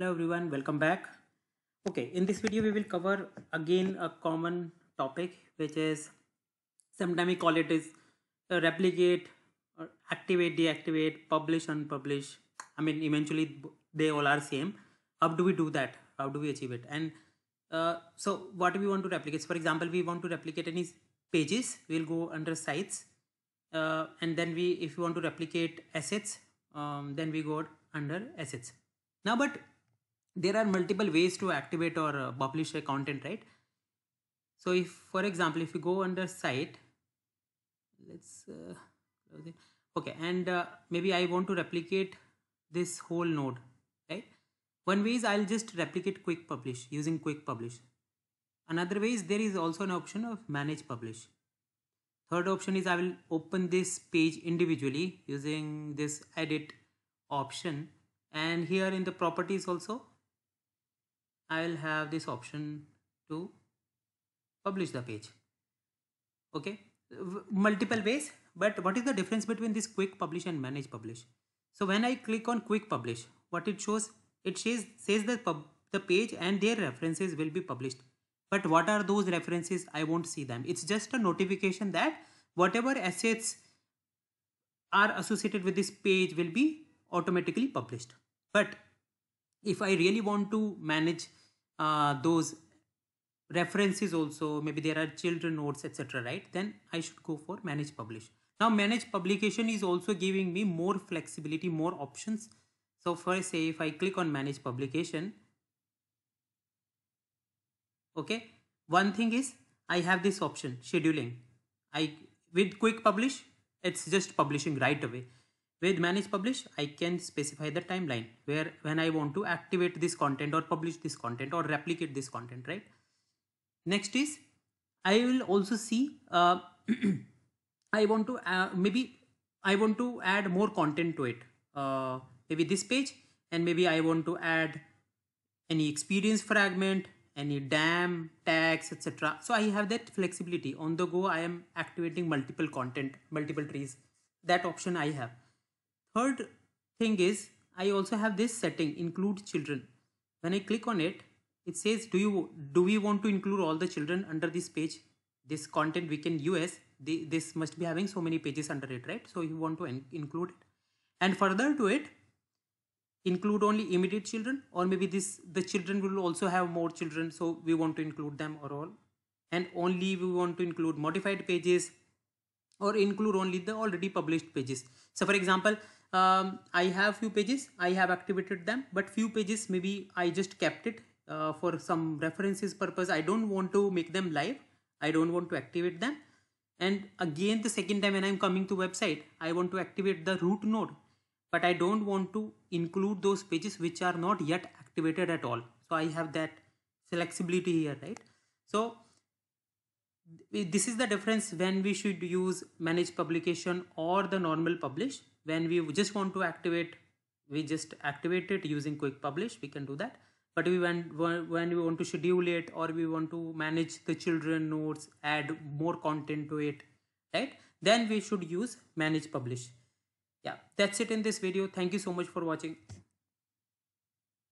Hello everyone, welcome back. Okay, in this video we will cover again a common topic which is sometimes we call it is uh, replicate or activate, deactivate, publish, unpublish. I mean eventually they all are same. How do we do that? How do we achieve it? And uh, so what do we want to replicate, for example, we want to replicate any pages, we'll go under sites uh, and then we if you want to replicate assets um, then we go under assets now but there are multiple ways to activate or uh, publish a content right? So if for example if you go under site let's uh, okay and uh, maybe i want to replicate this whole node right? One way is i'll just replicate quick publish using quick publish. Another way is there is also an option of manage publish. Third option is I will open this page individually using this edit option. And here in the properties also I will have this option to publish the page. Okay, multiple ways but what is the difference between this quick publish and manage publish? So when I click on quick publish what it shows it says says that pub, the page and their references will be published. But what are those references? I won't see them. It's just a notification that whatever assets are associated with this page will be automatically published. But if i really want to manage uh, those references also maybe there are children nodes etc right? Then i should go for manage publish. Now manage publication is also giving me more flexibility more options. So first say if i click on manage publication okay one thing is i have this option scheduling. I with quick publish it's just publishing right away with manage publish i can specify the timeline where when i want to activate this content or publish this content or replicate this content right? Next is i will also see uh, i want to uh, maybe i want to add more content to it uh, maybe this page and maybe i want to add any experience fragment any DAM tags etc so i have that flexibility. On the go i am activating multiple content multiple trees. That option i have third thing is i also have this setting include children. When i click on it it says do you do we want to include all the children under this page? This content we can use this must be having so many pages under it right? So you want to include it. And further to it include only immediate children or maybe this the children will also have more children so we want to include them or all. And only we want to include modified pages or include only the already published pages. So for example um, i have few pages i have activated them but few pages maybe i just kept it uh, for some references purpose i don't want to make them live i don't want to activate them and again the second time when i'm coming to website i want to activate the root node but I don't want to include those pages which are not yet activated at all. So I have that flexibility here, right? So this is the difference when we should use manage publication or the normal publish. When we just want to activate, we just activate it using quick publish. We can do that. But we when when we want to schedule it or we want to manage the children nodes, add more content to it, right? Then we should use manage publish yeah that's it in this video thank you so much for watching